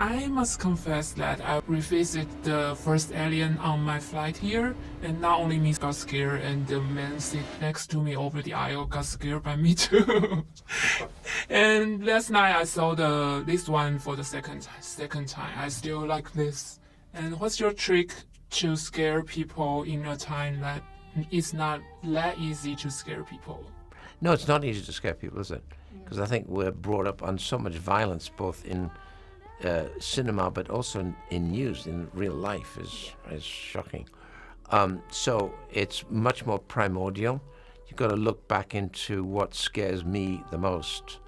I must confess that I revisited the first Alien on my flight here, and not only me got scared, and the man sit next to me over the aisle got scared by me too. and last night I saw the this one for the second second time. I still like this. And what's your trick to scare people in a time that it's not that easy to scare people? No, it's not easy to scare people, is it? Because I think we're brought up on so much violence, both in uh, cinema, but also in, news, in real life, is is shocking. Um, so it's much more primordial. You've got to look back into what scares me the most.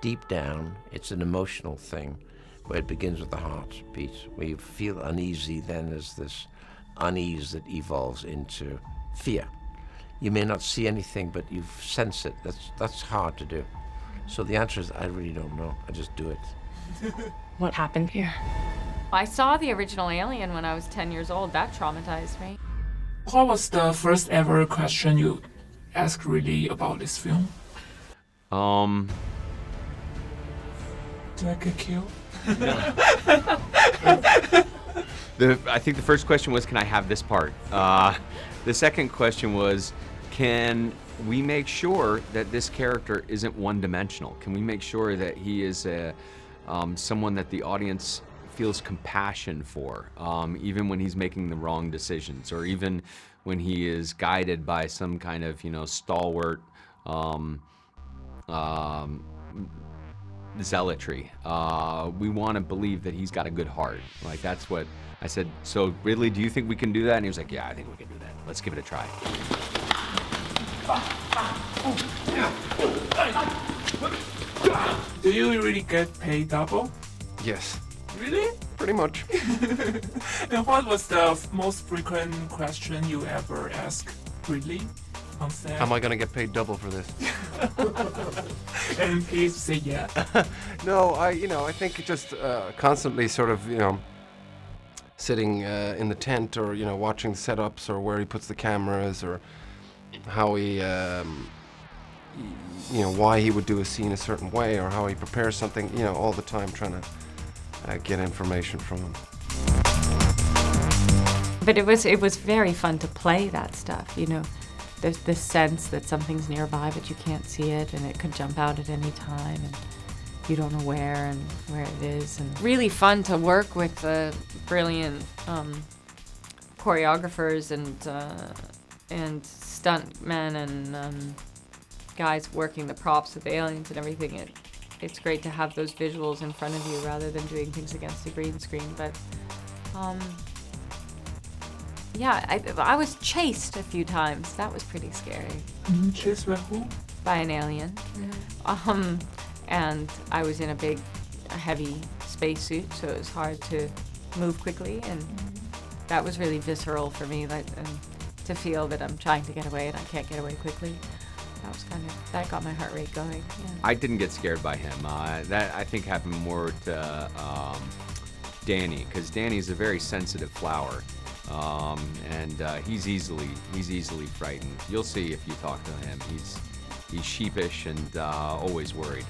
Deep down, it's an emotional thing, where it begins with the heartbeat, where you feel uneasy. Then there's this unease that evolves into fear. You may not see anything, but you sense it. That's that's hard to do. So the answer is I really don't know. I just do it. what happened here? I saw the original Alien when I was 10 years old. That traumatized me. What was the first ever question you asked really about this film? Um. Did I get killed? the, I think the first question was, can I have this part? Uh, the second question was, can we make sure that this character isn't one-dimensional? Can we make sure that he is a, um, someone that the audience feels compassion for, um, even when he's making the wrong decisions, or even when he is guided by some kind of, you know, stalwart um, um zealotry. Uh, we want to believe that he's got a good heart. Like that's what I said. So Ridley, do you think we can do that? And he was like, Yeah, I think we can do that. Let's give it a try. Do you really get paid double? Yes. Really? Pretty much. and what was the most frequent question you ever asked Ridley on set? Am I gonna get paid double for this? and please say yeah. no, I you know I think just uh, constantly sort of you know sitting uh, in the tent or you know watching the setups or where he puts the cameras or how he, um, you know, why he would do a scene a certain way or how he prepares something, you know, all the time trying to uh, get information from him. But it was it was very fun to play that stuff, you know. There's this sense that something's nearby but you can't see it and it could jump out at any time and you don't know where and where it is and really fun to work with the brilliant um, choreographers and uh, and stuntmen and um, guys working the props with the aliens and everything, it it's great to have those visuals in front of you rather than doing things against the green screen. But um, yeah, I, I was chased a few times. That was pretty scary. Mm, chased by who? By an alien. Mm-hmm. Um, and I was in a big, heavy spacesuit, so it was hard to move quickly, and mm-hmm. that was really visceral for me. Like, and to feel that I'm trying to get away and I can't get away quickly. That was kind of that got my heart rate going. Yeah. I didn't get scared by him. Uh, that I think happened more to um, Danny because Danny's a very sensitive flower, um, and uh, he's easily he's easily frightened. You'll see if you talk to him. He's he's sheepish and uh, always worried.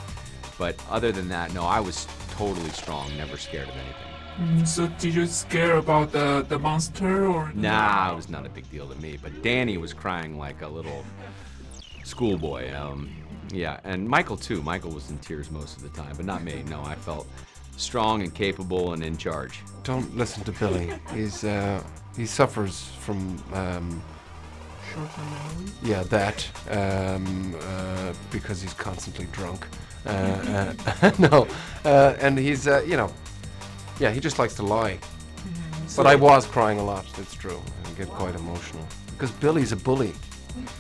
But other than that, no, I was totally strong, never scared of anything. Mm, so did you scare about the, the monster or? Nah, it was not a big deal to me. But Danny was crying like a little schoolboy. Um, yeah, and Michael too. Michael was in tears most of the time, but not me. No, I felt strong and capable and in charge. Don't listen to Billy. He's uh, he suffers from. Um, yeah, that um, uh, because he's constantly drunk. Uh, uh no, uh, and he's uh, you know yeah, he just likes to lie. Mm-hmm. But I was crying a lot, that's true. I get quite emotional. Because Billy's a bully,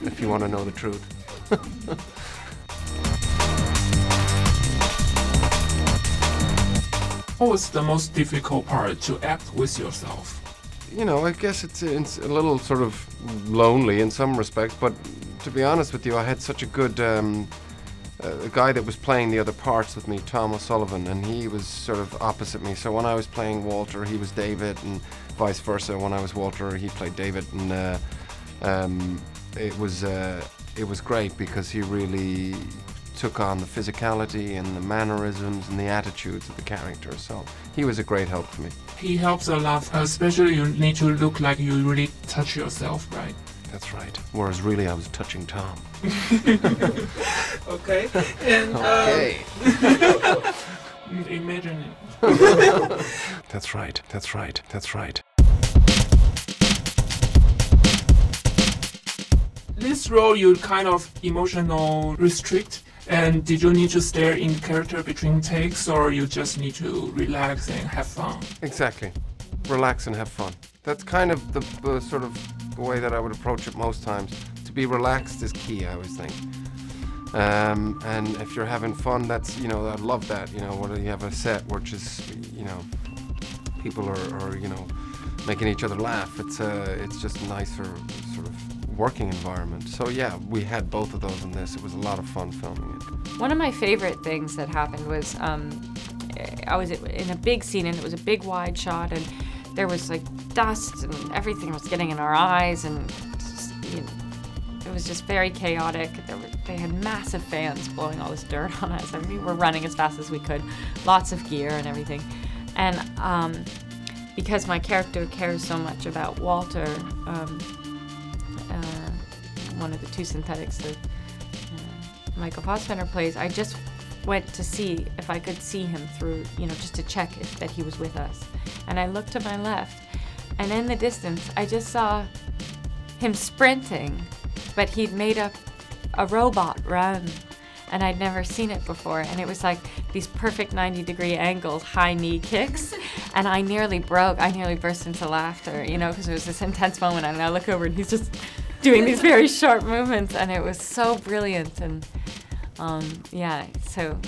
if you want to know the truth. what was the most difficult part to act with yourself? You know, I guess it's, it's a little sort of lonely in some respects, but to be honest with you, I had such a good. Um, a guy that was playing the other parts with me, Tom O'Sullivan, and he was sort of opposite me. So when I was playing Walter, he was David, and vice versa. When I was Walter, he played David, and uh, um, it was uh, it was great because he really took on the physicality and the mannerisms and the attitudes of the character. So he was a great help to me. He helps a lot, especially you need to look like you really touch yourself, right? That's right. Whereas really, I was touching Tom. Okay. And Okay. imagine it. That's right. That's right. That's right. This role you kind of emotional restrict. And did you need to stare in character between takes, or you just need to relax and have fun? Exactly. Relax and have fun. That's kind of the, the sort of the way that I would approach it most times. To be relaxed is key, I always think. Um, and if you're having fun, that's you know I love that. You know, when you have a set which is you know people are, are you know making each other laugh. It's uh, it's just nicer working environment. So yeah, we had both of those in this. It was a lot of fun filming it. One of my favorite things that happened was um, I was in a big scene and it was a big wide shot and there was like dust and everything was getting in our eyes and just, you know, it was just very chaotic. Were, they had massive fans blowing all this dirt on us and we were running as fast as we could, lots of gear and everything. And um, because my character cares so much about Walter, um, one of the two synthetics that uh, Michael Fassbender plays, I just went to see if I could see him through, you know, just to check if, that he was with us. And I looked to my left, and in the distance, I just saw him sprinting, but he'd made up a robot run. And I'd never seen it before. And it was like these perfect 90 degree angles, high knee kicks. And I nearly broke, I nearly burst into laughter, you know, because it was this intense moment. And I look over and he's just doing these very sharp movements. And it was so brilliant. And um, yeah, so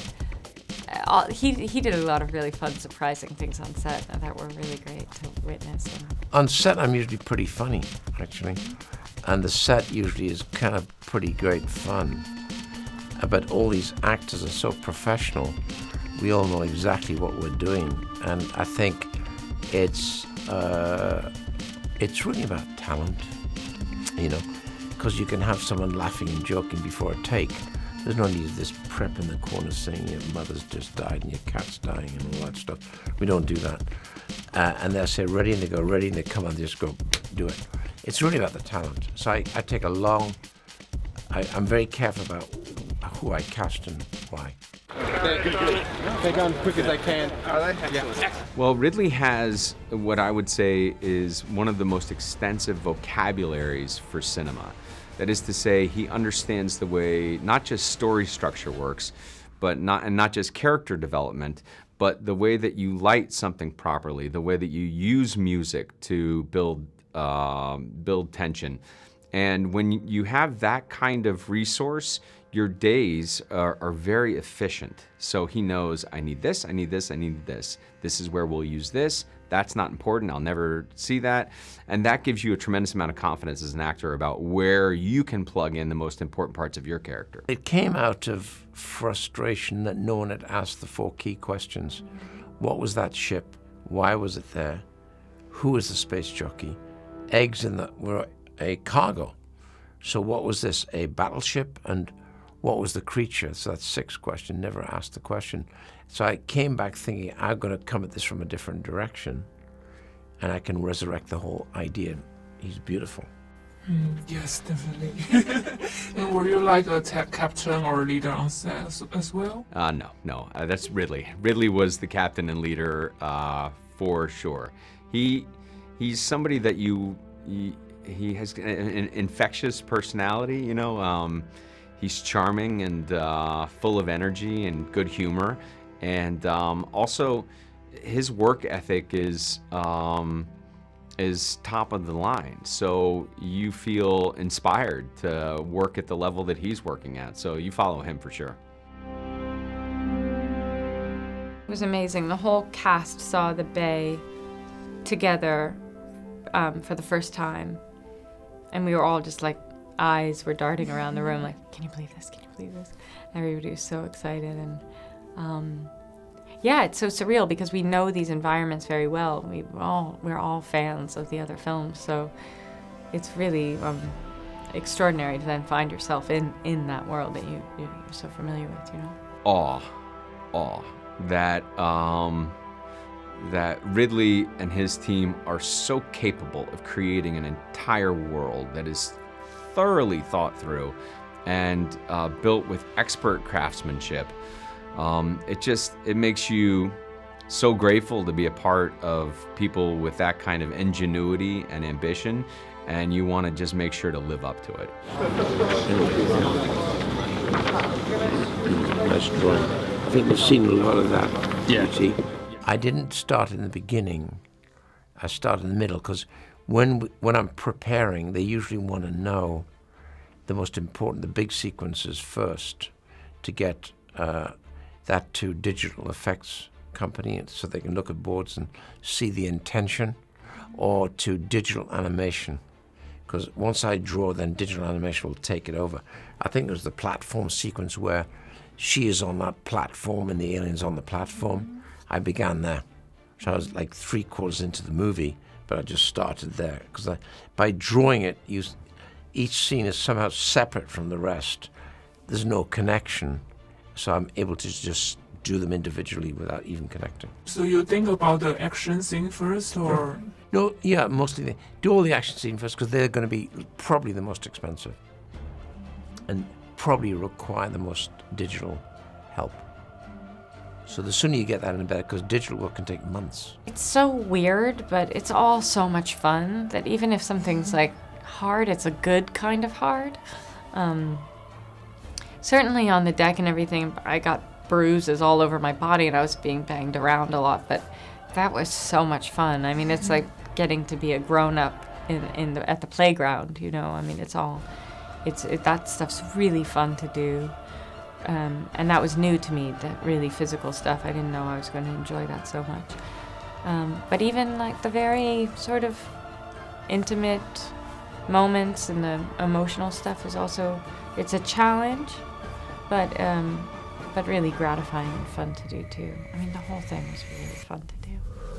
uh, he, he did a lot of really fun, surprising things on set that were really great to witness. On set, I'm usually pretty funny, actually. And the set usually is kind of pretty great fun. Uh, But all these actors are so professional. We all know exactly what we're doing. And I think it's, uh, it's really about talent, you know, because you can have someone laughing and joking before a take. There's no need of this prep in the corner saying your mother's just died and your cat's dying and all that stuff. We don't do that. Uh, and they'll say ready and they go ready and they come and they just go do it. It's really about the talent. So I, I take a long, I, I'm very careful about who I cast and why. Take on quick as I can. Are they? Yeah. Well, Ridley has what I would say is one of the most extensive vocabularies for cinema. That is to say, he understands the way not just story structure works, but not and not just character development, but the way that you light something properly, the way that you use music to build um, build tension. And when you have that kind of resource, your days are, are very efficient. So he knows, I need this, I need this, I need this. This is where we'll use this. That's not important. I'll never see that. And that gives you a tremendous amount of confidence as an actor about where you can plug in the most important parts of your character. It came out of frustration that no one had asked the four key questions. What was that ship? Why was it there? Who was the space jockey? Eggs in the were a cargo. So what was this? A battleship? And what was the creature? So that's six question. Never asked the question. So I came back thinking I'm going to come at this from a different direction, and I can resurrect the whole idea. He's beautiful. Mm, yes, definitely. and were you like a tech captain or a leader on set as, as well? Uh, no, no, uh, that's Ridley. Ridley was the captain and leader uh, for sure. He he's somebody that you he, he has an, an infectious personality. You know, um, he's charming and uh, full of energy and good humor, and um, also his work ethic is. Um, is top of the line. So you feel inspired to work at the level that he's working at. So you follow him for sure. It was amazing. The whole cast saw the Bay together um, for the first time. And we were all just like, eyes were darting around the room, like, can you believe this? Can you believe this? Everybody was so excited. And um, yeah, it's so surreal because we know these environments very well. We all, we're all fans of the other films. So it's really um, extraordinary to then find yourself in in that world that you you're so familiar with. You know. awe, awe that um, that Ridley and his team are so capable of creating an entire world that is thoroughly thought through and uh, built with expert craftsmanship. Um, it just it makes you so grateful to be a part of people with that kind of ingenuity and ambition, and you want to just make sure to live up to it. Nice drawing. I think we've seen a lot of that. Yeah. See, I didn't start in the beginning. I started in the middle because when when I'm preparing, they usually want to know the most important, the big sequences first, to get uh, that to digital effects company, so they can look at boards and see the intention, or to digital animation because once I draw, then digital animation will take it over. I think it was the platform sequence where she is on that platform and the alien's on the platform. I began there. So I was like three quarters into the movie, but I just started there because by drawing it, you, each scene is somehow separate from the rest. There's no connection, so I'm able to just do them individually without even connecting. So you think about the action scene first, or No, yeah, mostly do all the action scene first because they're going to be probably the most expensive and probably require the most digital help. So the sooner you get that in the better because digital work can take months. It's so weird, but it's all so much fun that even if something's like hard, it's a good kind of hard. Um, certainly on the deck and everything, I got bruises all over my body and I was being banged around a lot, but that was so much fun. I mean, it's like getting to be a grown up in, in the, at the playground, you know. I mean, it's all, it's it, that stuff's really fun to do. Um, and that was new to me, that really physical stuff. I didn't know I was going to enjoy that so much. Um, but even like the very sort of intimate moments and the emotional stuff is also it's a challenge, but um, but really gratifying and fun to do too. I mean, the whole thing was really fun to do.